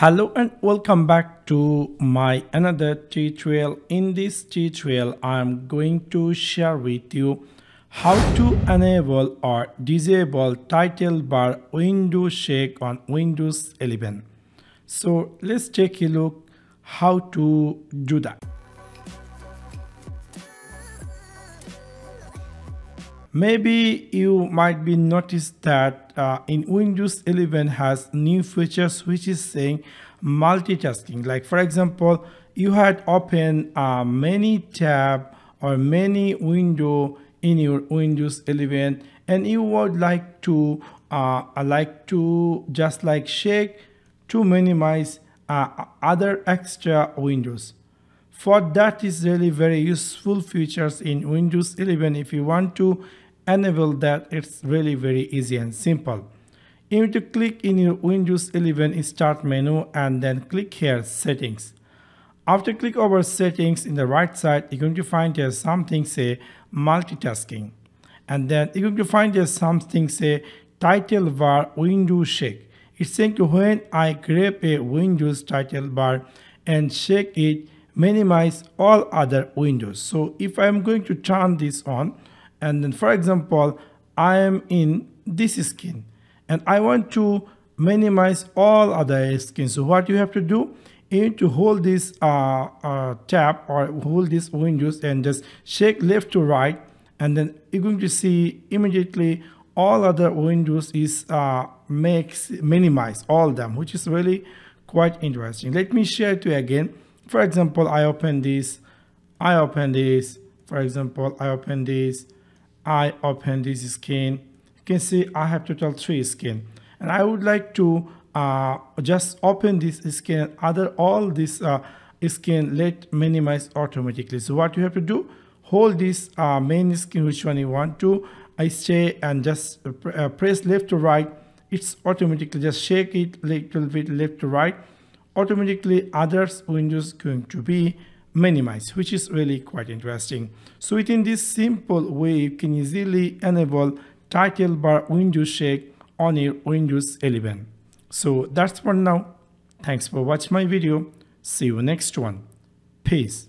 Hello and welcome back to my another tutorial. In this tutorial, I'm going to share with you how to enable or disable title bar window shake on Windows 11. So let's take a look how to do that. Maybe you might be noticed that uh, in Windows 11 has new features which is saying multitasking. Like for example, you had open uh, many tab or many window in your Windows 11 and you would like to uh, like to just like shake to minimize uh, other extra windows for that is really very useful features in Windows 11 if you want to enable that it's really very easy and simple. You need to click in your Windows 11 start menu and then click here settings. After click over settings in the right side you're going to find here something say multitasking. And then you're going to find here something say title bar window shake. It's saying to when I grab a Windows title bar and shake it minimize all other windows. So if I'm going to turn this on and then for example I am in this skin and I want to minimize all other skins. So what you have to do you need to hold this uh, uh, tab or hold this windows and just shake left to right and then you're going to see immediately all other windows is uh, makes minimize all them which is really quite interesting. Let me share to you again for example I open this I open this. For example I open this I open this skin. You can see I have total three skin. And I would like to uh, just open this skin other all this uh, skin let minimize automatically. So what you have to do hold this uh, main skin which one you want to I stay and just uh, press left to right. It's automatically just shake it little bit left to right automatically others windows going to be minimized which is really quite interesting. So within this simple way you can easily enable title bar window shake on your windows 11 so that's for now. Thanks for watching my video. See you next one. Peace